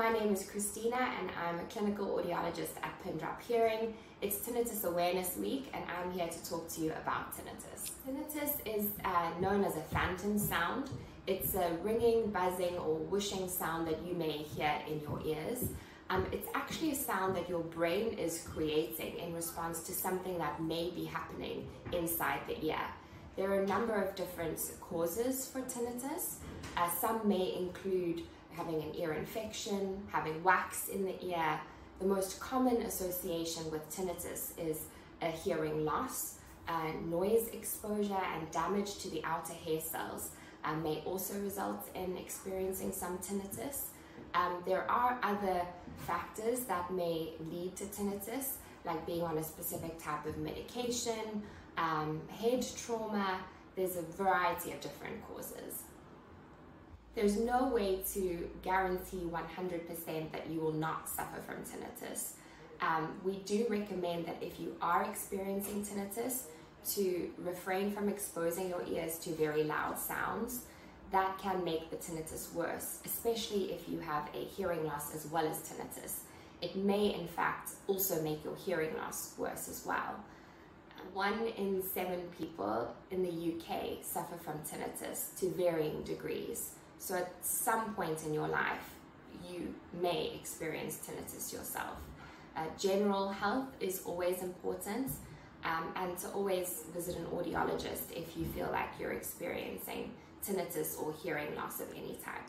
My name is Christina and I'm a clinical audiologist at Pindrop Hearing. It's Tinnitus Awareness Week and I'm here to talk to you about tinnitus. Tinnitus is uh, known as a phantom sound. It's a ringing, buzzing or whooshing sound that you may hear in your ears. Um, it's actually a sound that your brain is creating in response to something that may be happening inside the ear. There are a number of different causes for tinnitus. Uh, some may include having an ear infection, having wax in the ear. The most common association with tinnitus is a hearing loss. Uh, noise exposure and damage to the outer hair cells um, may also result in experiencing some tinnitus. Um, there are other factors that may lead to tinnitus, like being on a specific type of medication, um, head trauma. There's a variety of different causes. There's no way to guarantee 100% that you will not suffer from tinnitus. Um, we do recommend that if you are experiencing tinnitus, to refrain from exposing your ears to very loud sounds. That can make the tinnitus worse, especially if you have a hearing loss as well as tinnitus. It may, in fact, also make your hearing loss worse as well. One in seven people in the UK suffer from tinnitus to varying degrees. So at some point in your life, you may experience tinnitus yourself. Uh, general health is always important um, and to always visit an audiologist if you feel like you're experiencing tinnitus or hearing loss of any type.